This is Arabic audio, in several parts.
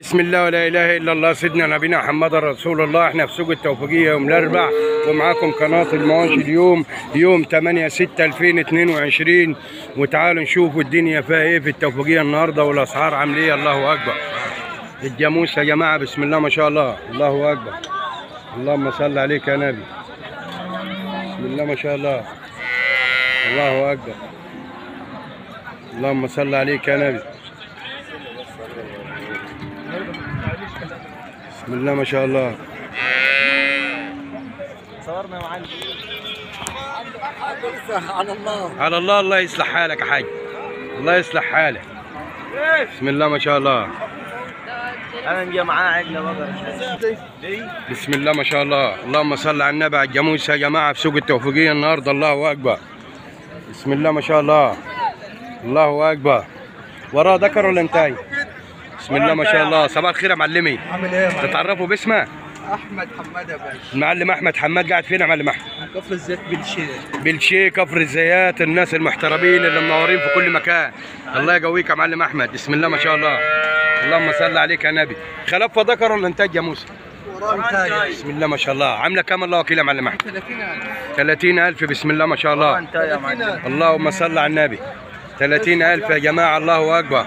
بسم الله ولا إله إلا الله سيدنا نبينا محمد رسول الله. إحنا في سوق التوفيقية يوم الأربع ومعاكم قناة المواشي اليوم يوم 8 6 2022 وتعالوا نشوفوا الدنيا فيها إيه في التوفيقية النهارده والأسعار عاملة إيه. الله أكبر. الجاموس يا جماعة بسم الله ما شاء الله. الله أكبر. اللهم صل عليك يا نبي. بسم الله ما شاء الله. الله أكبر. اللهم صل عليك يا نبي. بسم الله ما شاء الله. صورنا يا معلم. على الله. على الله الله يصلح حالك يا حاج. الله يصلح حالك. بسم الله ما شاء الله. أنا نجي معاه عجله بقى بسم الله ما شاء الله. اللهم صل على النبي على الجاموس يا جماعة في سوق التوفيقية النهارده. الله أكبر. بسم الله ما شاء الله. الله أكبر. وراه ذكر ولا انتهي بسم الله ما شاء الله. صباح الخير يا معلمي. عامل إيه؟ تتعرفوا باسمه؟ أحمد حماد يا باشا. المعلم أحمد حماد قاعد فين يا معلم أحمد؟ كفر الزيت بالشيخ بالشي كفر الزيات الناس المحترمين اللي منورين في كل مكان. الله يقويك يا معلم أحمد. بسم الله ما شاء الله. اللهم صل عليك يا نبي. خلف ذكر ولا انتاج يا موسى. بسم الله ما شاء الله. عاملة كام الله وكيل يا معلم أحمد؟ 30000 30000 بسم الله ما شاء الله. اللهم صل على النبي. 30000 يا جماعة الله أكبر.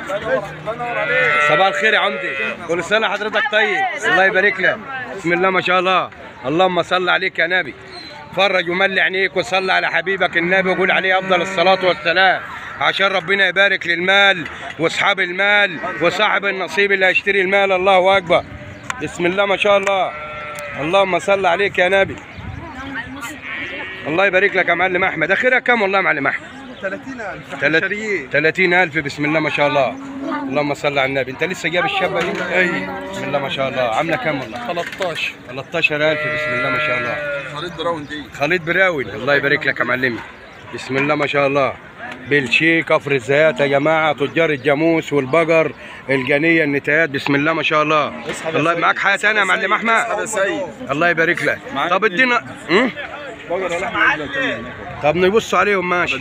صباح الخير يا عمدي. كل سنة حضرتك طيب. الله يبارك لك. بسم الله ما شاء الله. اللهم صل عليك يا نبي. فرج وملي عينيك وصل على حبيبك النبي وقول عليه أفضل الصلاة والسلام. عشان ربنا يبارك للمال وأصحاب المال وصاحب النصيب اللي هيشتري المال. الله أكبر. بسم الله ما شاء الله. اللهم صل عليك يا نبي. الله يبارك لك يا معلم أحمد. اخرها كم والله يا معلم أحمد؟ 30000 تلات- شريين. 30000 بسم الله ما شاء الله. اللهم صل على النبي. انت لسه جايب الشابه دي أي. بسم الله ما شاء الله. عاملة كام والله؟ 13 13000 بسم الله ما شاء الله. خالد براون دي خالد براوي الله يبارك لك يا معلمي بسم الله ما شاء الله. بالشي كفر الزيات يا جماعة تجار الجاموس والبقر الجنية النتايات. بسم الله ما شاء الله. الله. معاك حاجة ثانية يا معلم أحمد؟ الله يبارك لك. طب؟ ادينا لحمة ولا طب نبص عليهم ماشي.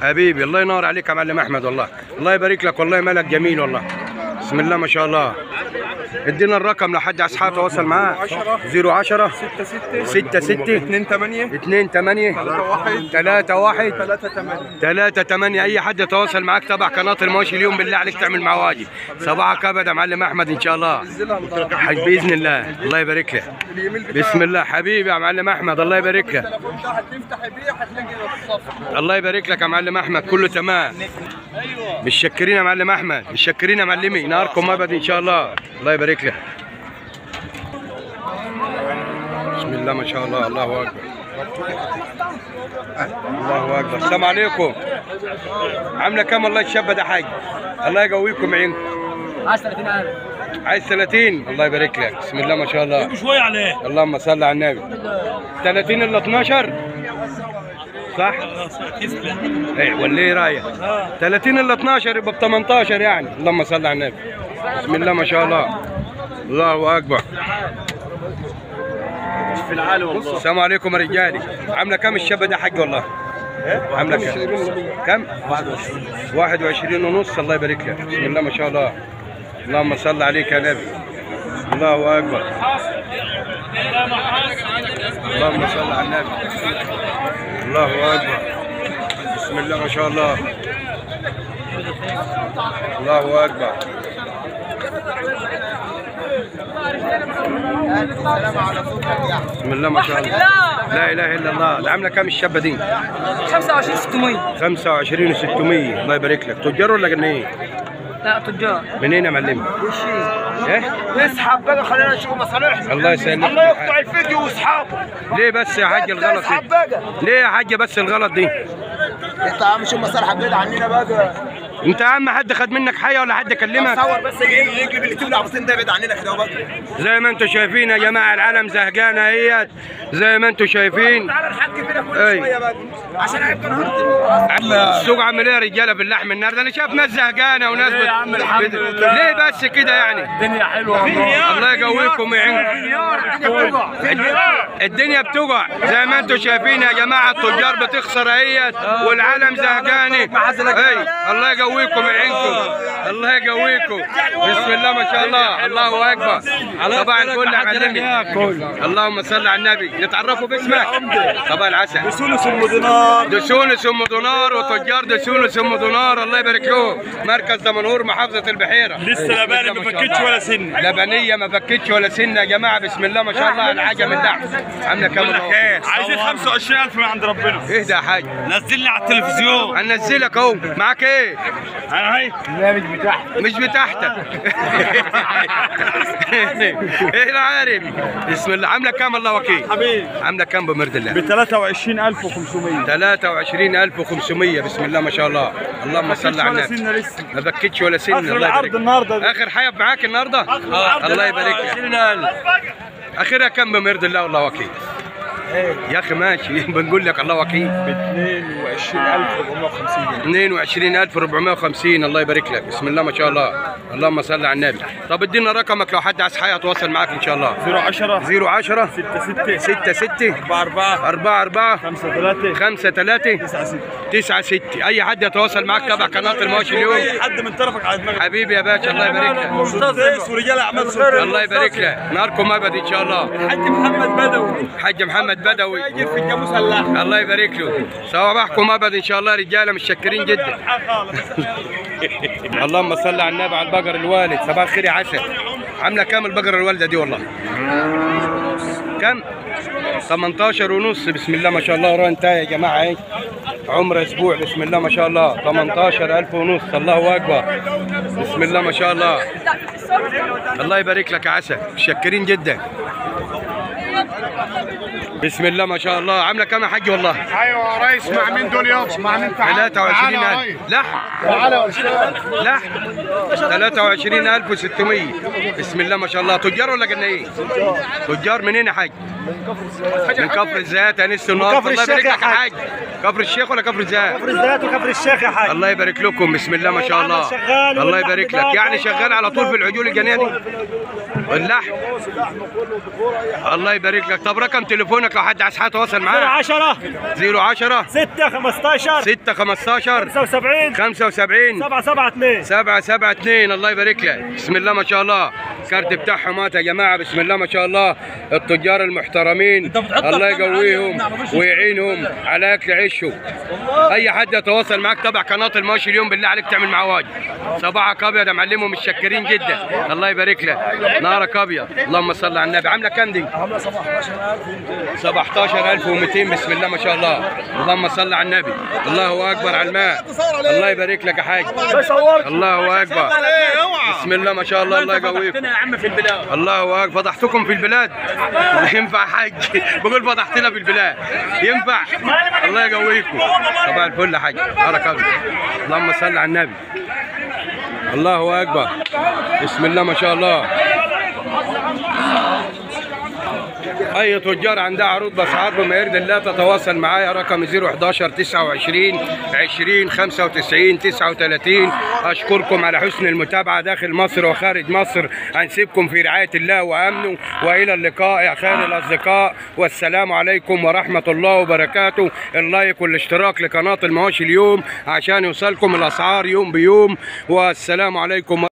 حبيبي الله ينور عليك يا معلم أحمد والله. الله يبارك لك والله مالك جميل والله. بسم الله ما شاء الله. ادينا الرقم لحد اصحاب تواصل معاه. 010 6 6 6 6 2 8 2 8 3 1 3 1 3 8 3 8 أي حد يتواصل معاك تبع قناة المواشي اليوم بالله عليك تعمل معاه واجب. صباحك أبدا يا معلم أحمد إن شاء الله. بإذن الله. الله يبارك لك. بسم الله. حبيبي يا معلم أحمد الله يبارك لك. الله يبارك لك يا معلم أحمد. كله تمام. متشكرين يا معلم أحمد. متشكرين يا معلمي. نهاركم ابد إن شاء الله. الله يبارك لك. بسم الله ما شاء الله الله أكبر. الله أكبر. السلام عليكم. عاملة كام الله الشابه ده حاج؟ الله يقويكم عينكم عايز 30000 عايز 30 الله يبارك لك. بسم الله ما شاء الله. شوية عليه. اللهم صل على النبي. 30 إلا 12 صح؟ إيه ولا إيه رايك 30 إلا 12 يبقى ب 18 يعني. اللهم صل على النبي. بسم الله ما شاء الله. الله أكبر. في العالي والله. السلام عليكم يا رجالي. عاملة كم الشابه ده حق والله؟ عاملة كم؟ كم؟ 21 ونص. الله يبارك لك. بسم الله ما شاء الله. اللهم صل عليك يا نبي. الله أكبر. اللهم صل على النبي. الله أكبر. بسم الله ما شاء الله. الله أكبر. بسم الله ما شاء الله. لا إله إلا الله. ده عامله كام الشابة دي؟ 25 600 25 و600 الله يبارك لك. تجار ولا جنيه لا تجار. منين يا معلم؟ إيه؟ اسحب بقى خلينا نشوف مصالحنا. الله يسلمك. الله يقطع الفيديو واصحابه ليه بس يا حاج الغلط دي؟ ليه يا حاج بس الغلط دي؟ انت عم شوف مصالحك بعيد عننا بقى. انت يا عم حد خد منك حاجة ولا حد كلمك صور بس اللي تبلع عبطين ده بعيد عننا كده بقى زي ما أنتم شايفين يا جماعة العالم زهقانة اهيت. زي ما أنتم شايفين. تعالى نحكي فينا كل. شوية بقى. عشان هيبقى السوق عامل إيه يا رجالة باللحم النهارده أنا شايف ناس زهقانة وناس ليه يا عم؟ الحمد بت- لله. ليه بس كده يعني؟ الدنيا حلوة والله. الله يقويكم ويعينكم. الدنيا بتقع زي ما أنتم شايفين يا جماعة التجار بتخسر اهيت والعالم زهقانه الله يقويكم. يقويكم من عينكم الله يقويكم. بسم الله ما شاء الله. الله أكبر. طبعا يا معلمي. اللهم صل على النبي. نتعرفوا باسمك طبعا العسل. سولس ام دينار دسونس ام دونار وتجار دسونس ام دونار. الله يبارك لهم مركز دمنهور محافظة البحيرة. لسه لباني ما فكتش ولا سن لبنية ما فكتش ولا سنة يا جماعة. بسم الله ما شاء الله. من اللحم عاملة كام عايزين 25000 من عند ربنا. اهدى يا حاج. نزلني على التلفزيون. هنزلك أهو. معاك إيه؟ أنا هي مش بتاعتك. إيه العارف. بسم الله. عاملة كام الله وكيل؟ حبيبي عاملة كام بمرد الله؟ ب 23500 23500 بسم الله ما شاء الله. اللهم صل على ولا النبي سنة لسه. ما بكتش ولا سن آخر الله العرض النهارده آخر حيب معاك النهارده؟ الله يبارك لك. اخرها كم بمرد الله والله وكيل؟ يا أخي ماشي. بنقول لك الله وكيل. 22450 22450 الله يبارك لك. بسم الله ما شاء الله. اللهم صل على النبي. طب ادينا رقمك لو حد عايز حاجة يتواصل معاك إن شاء الله. 010 010 6 6 6 4 4 4 5 3 5 3 9 6 9 6 أي حد يتواصل معاك تبع قناة المواشي اليوم؟ حد من طرفك على دماغك. حبيبي يا باشا الله يبارك لك. منتظر ورجال أعمال الله يبارك لك. ناركم أبد إن شاء الله. الحاج محمد بدوي. حاج محمد بدوي. تاجر في الجاموس الله. الله يبارك له. صباحكم ابد إن شاء الله رجالة متشكرين جدا. اللهم صل على النبي على البقر الوالد. صباح الخير يا عسل. عاملة كام البقره الوالدة دي والله؟ كم؟ 18 ونص. بسم الله ما شاء الله. وراها انتهى يا جماعة إيه؟ عمر أسبوع. بسم الله ما شاء الله. 18000 ونص. الله أكبر. بسم الله ما شاء الله. الله يبارك لك يا عسل. متشكرين جدا. بسم الله ما شاء الله. عاملة كام يا حاج والله؟ أيوه يا ريس مع مين دول يابا؟ مع مين تعال 23000 لحم تعالى يا أستاذ لحم 23600 بسم الله ما شاء الله. تجار ولا جنايين؟ تجار. منين يا حاج؟ من كفر الزيات. انس النهار كفر الله الشيخ يبارك يا لك يا حاج. كفر الشيخ ولا كفر الزيات؟ كفر الزيات وكفر الشيخ يا حاج. الله يبارك لكم بسم الله ما شاء الله. شغال الله يبارك لك. يعني شغال على طول في العجول الجنية دي؟ اللحم الله يبارك لك. طب رقم تليفونك لو حد عايز حاجة يتواصل معاك 10 010 6 15 6 15 75 75 7 7 2 سبعة سبعة اتنين الله يبارك لك. بسم الله ما شاء الله. الكارت بتاعهم هات يا جماعة. بسم الله ما شاء الله. التجار المحترمين. الله يقويهم ويعينهم على أكل عيشهم. أي حد يتواصل معاك تبع قناة الماشي اليوم بالله عليك تعمل معاه واجب. صباحك أبيض يا معلمهم متشكرين جدا. الله يبارك لك. نارك أبيض. اللهم صل على النبي. عاملة كام دي؟ 17200 بسم الله ما شاء الله. اللهم صل على النبي. الله أكبر على الماء. الله يبارك لك يا حاج. الله أكبر. بسم الله ما شاء الله. الله يقويكم. عم في البلاد. الله أكبر فضحتكم في البلاد؟ ينفع حاج. بقول فضحتنا في البلاد. ينفع؟ الله يقويكم. طبعا الفل يا حاج. بارك الله اللهم صل على النبي. الله أكبر. بسم الله ما شاء الله. أي تجار عندها عروض باسعار بما يرضي الله تتواصل معايا رقم 011 29 20 95 39 أشكركم على حسن المتابعة داخل مصر وخارج مصر. هنسيبكم في رعاية الله وامنه وإلى اللقاء يا خير الأصدقاء. والسلام عليكم ورحمة الله وبركاته. اللايك والاشتراك لقناة المواشي اليوم عشان يوصلكم الأسعار يوم بيوم. والسلام عليكم